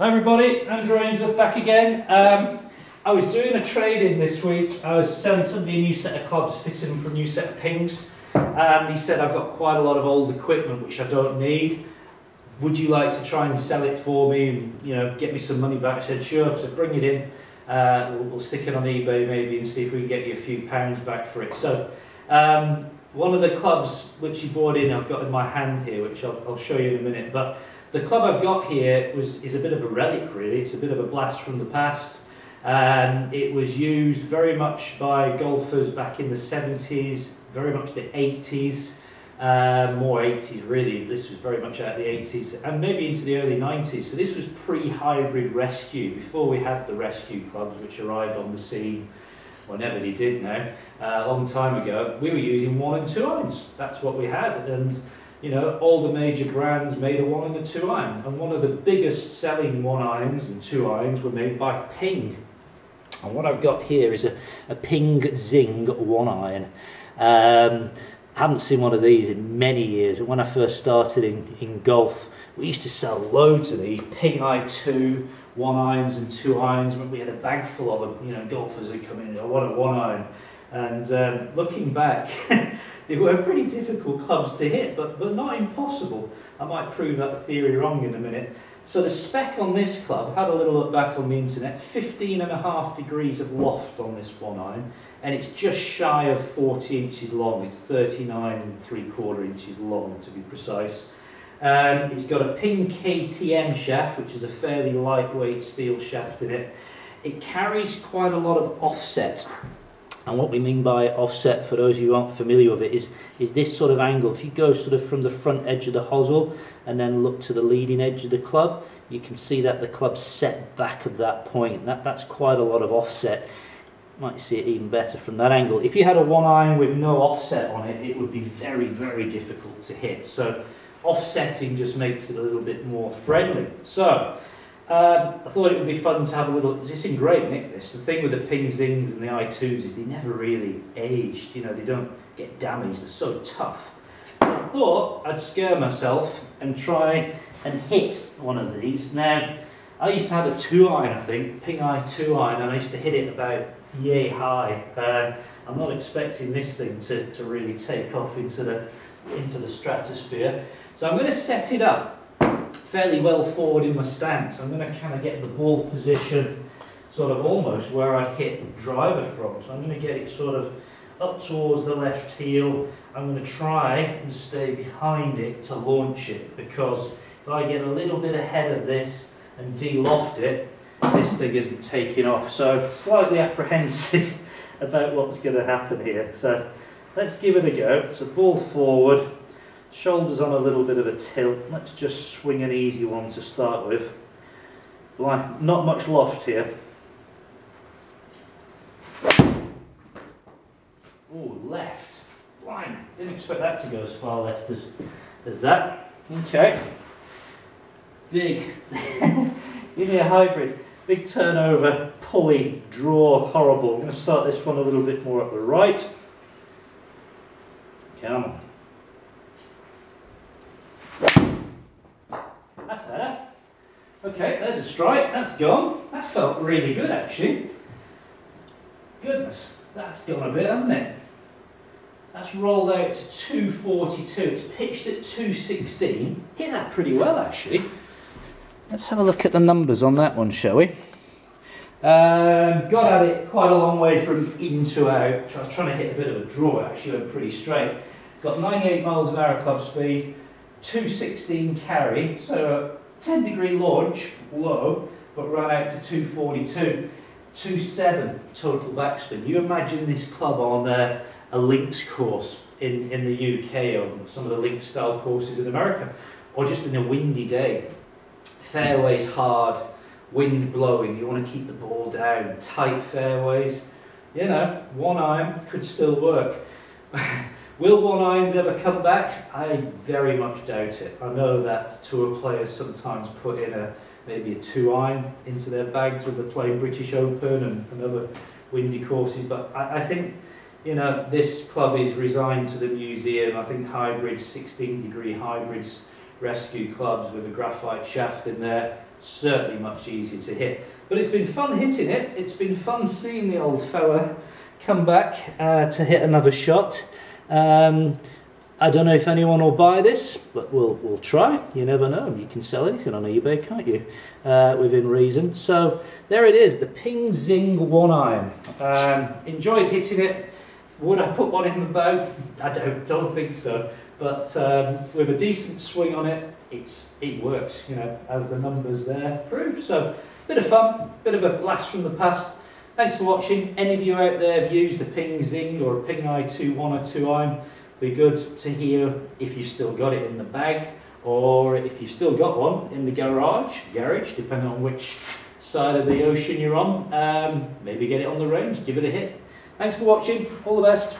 Hi everybody, Andrew Ainsworth back again. Um, I was doing a trade-in this week. I was selling somebody a new set of clubs, fitting for a new set of pings. And he said, I've got quite a lot of old equipment which I don't need. Would you like to try and sell it for me and you know get me some money back? I said, sure, so bring it in. Uh, we'll, we'll, stick it on eBay maybe and see if we can get you a few pounds back for it. So um, one of the clubs which he bought in, I've got in my hand here, which I'll, I'll show you in a minute. But the club I've got here was, is a bit of a relic really, it's a bit of a blast from the past. Um, it was used very much by golfers back in the 70s, very much the 80s, uh, more 80s really, this was very much out of the 80s, and maybe into the early 90s. So this was pre-hybrid rescue, before we had the rescue clubs which arrived on the scene whenever they did now, uh, a long time ago, we were using one and two irons. That's what we had. And you know, all the major brands made a one and a two iron. And one of the biggest selling one irons and two irons were made by Ping. And what I've got here is a, a Ping Zing one iron. Um, I haven't seen one of these in many years. When I first started in, in golf, we used to sell loads of these Ping i2 one irons and two irons. We had a bag full of them. You know, golfers would come in, I want a one iron. And um, looking back, they were pretty difficult clubs to hit, but, but not impossible. I might prove that theory wrong in a minute. So the spec on this club, had a little look back on the internet, 15 and a half degrees of loft on this one iron, and it's just shy of 40 inches long. It's 39 and three quarter inches long to be precise. Um, it's got a Ping KTM shaft, which is a fairly lightweight steel shaft in it. It carries quite a lot of offset and what we mean by offset, for those who aren't familiar with it, is, is this sort of angle. If you go sort of from the front edge of the hosel and then look to the leading edge of the club, you can see that the club's set back of that point. That, that's quite a lot of offset. You might see it even better from that angle. If you had a one iron with no offset on it, it would be very, very difficult to hit. So offsetting just makes it a little bit more friendly. So um, I thought it would be fun to have a little, it's in great nick this, the thing with the Ping Zings and the i2s is they never really aged, you know, they don't get damaged, they're so tough. I thought I'd scare myself and try and hit one of these. Now, I used to have a 2 iron, I think, Ping i2 iron, and I used to hit it about yay high. Uh, I'm not expecting this thing to, to really take off into the, into the stratosphere. So I'm going to set it up fairly well forward in my stance. I'm going to kind of get the ball position sort of almost where I'd hit driver from. So I'm going to get it sort of up towards the left heel. I'm going to try and stay behind it to launch it because if I get a little bit ahead of this and de-loft it, this thing isn't taking off. So slightly apprehensive about what's going to happen here. So let's give it a go. So ball forward, Shoulders on a little bit of a tilt. Let's just swing an easy one to start with. Like, not much loft here. Oh, left. Line. Didn't expect that to go as far left as, as that. Okay. Big. Give me a hybrid. Big turnover, pulley, draw, horrible. I'm going to start this one a little bit more at the right. Come on. That's better. Okay, there's a strike. That's gone. That felt really good, actually. Goodness, that's gone a bit, hasn't it? That's rolled out to 242. It's pitched at 216. Hit that pretty well, actually. Let's have a look at the numbers on that one, shall we? Um, got at it quite a long way from in to out. I was trying to hit a bit of a draw, actually went pretty straight. Got 98 miles an hour club speed, 216 carry, so a 10 degree launch, low, but ran out to 242. 2.7 total backspin. You imagine this club on a, a links course in, in the UK or some of the links style courses in America, or just in a windy day. Fairways hard, wind blowing, you want to keep the ball down, tight fairways. You know, one iron could still work. Will one irons ever come back? I very much doubt it. I know that tour players sometimes put in a maybe a two iron into their bags when they're playing British Open and, and other windy courses, but I, I think you know this club is resigned to the museum. I think hybrids, 16 degree hybrids, rescue clubs with a graphite shaft in there, certainly much easier to hit. But it's been fun hitting it. It's been fun seeing the old fella come back uh, to hit another shot. Um, I don't know if anyone will buy this, but we'll, we'll try. You never know. You can sell anything on eBay, can't you? Uh, within reason. So there it is, the Ping Zing one iron. Um, enjoyed hitting it. Would I put one in the bow? I don't, don't think so. But um, with a decent swing on it, it's it works, you know, as the numbers there prove. So Bit of fun, bit of a blast from the past. Thanks for watching. Any of you out there have used a Ping Zing or a Ping i2 1 or 2 iron, be good to hear if you've still got it in the bag or if you've still got one in the garage, garage, depending on which side of the ocean you're on. Um, maybe get it on the range, give it a hit. Thanks for watching, all the best.